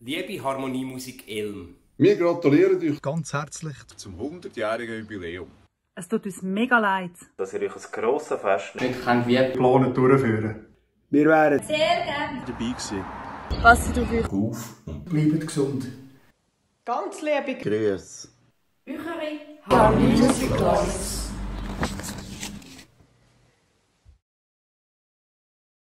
Liebe Harmoniemusik Elm, Wir gratulieren euch ganz herzlich zum 100-jährigen Jubiläum. Es tut uns mega leid. dass ihr euch ein grosses Fest nicht könnt wie geplant durchführen. Wir wären Sehr gerne. Dabei gewesen. Passt auf euch. auf und Bleibt gesund. Ganz liebe Grüße. Eure Harmonie Musik